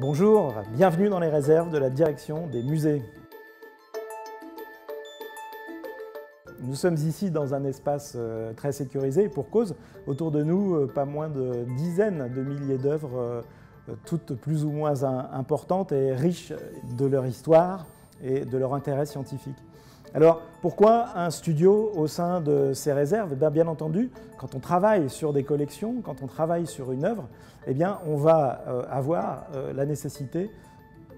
Bonjour, bienvenue dans les réserves de la direction des musées. Nous sommes ici dans un espace euh, très sécurisé pour cause. Autour de nous, euh, pas moins de dizaines de milliers d'œuvres, euh, toutes plus ou moins importantes et riches de leur histoire et de leur intérêt scientifique. Alors pourquoi un studio au sein de ces réserves? Eh bien, entendu, quand on travaille sur des collections, quand on travaille sur une œuvre, eh on va euh, avoir euh, la nécessité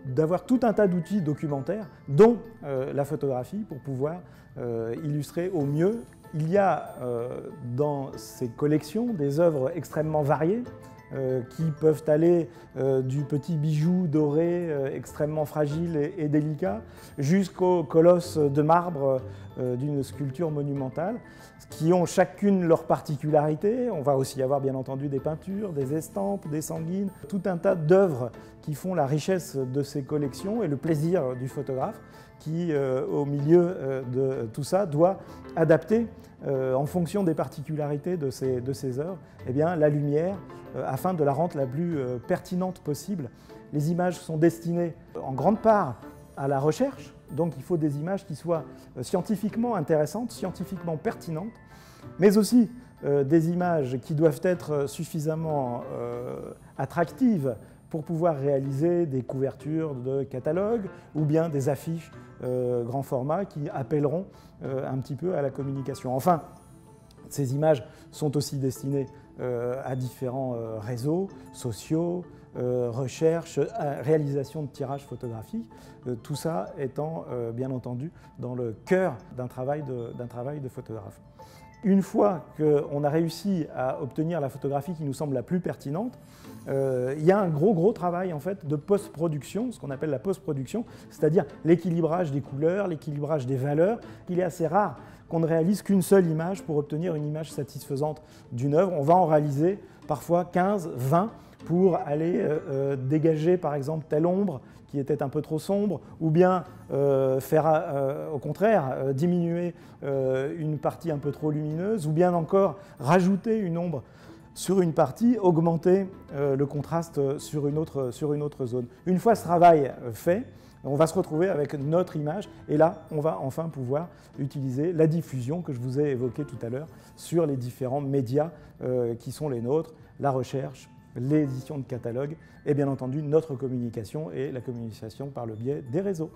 d'avoir tout un tas d'outils documentaires, dont euh, la photographie, pour pouvoir illustrer au mieux. Il y a dans ces collections des œuvres extrêmement variées, euh, qui peuvent aller euh, du petit bijou doré euh, extrêmement fragile et, délicat jusqu'au colosse de marbre d'une sculpture monumentale, qui ont chacune leur particularité. On va aussi avoir bien entendu des peintures, des estampes, des sanguines, tout un tas d'œuvres qui font la richesse de ces collections et le plaisir du photographe qui, au milieu de tout ça, doit adapter en fonction des particularités de ces, de ces œuvres, eh bien, la lumière, euh, afin de la rendre la plus euh, pertinente possible. Les images sont destinées en grande part à la recherche, donc il faut des images qui soient euh, scientifiquement intéressantes, scientifiquement pertinentes, mais aussi des images qui doivent être suffisamment attractives pour pouvoir réaliser des couvertures de catalogues ou bien des affiches grand format qui appelleront un petit peu à la communication. Enfin, ces images sont aussi destinées euh, à différents euh, réseaux sociaux, euh, recherche, réalisation de tirages photographiques, tout ça étant bien entendu dans le cœur d'un travail, de photographe. Une fois qu'on a réussi à obtenir la photographie qui nous semble la plus pertinente, il y a un gros gros travail en fait de post-production, ce qu'on appelle la post-production, c'est-à-dire l'équilibrage des couleurs, l'équilibrage des valeurs. Il est assez rare qu'on ne réalise qu'une seule image pour obtenir une image satisfaisante d'une œuvre. On va en réaliser parfois 15, 20 pour aller euh, euh, dégager par exemple telle ombre qui était un peu trop sombre, ou bien euh, faire au contraire diminuer une partie un peu trop lumineuse, ou bien encore rajouter une ombre sur une partie, augmenter le contraste sur une, autre, zone. Une fois ce travail fait, on va se retrouver avec notre image et là, on va enfin pouvoir utiliser la diffusion que je vous ai évoquée tout à l'heure sur les différents médias qui sont les nôtres, la recherche, l'édition de catalogue et bien entendu notre communication et la communication par le biais des réseaux.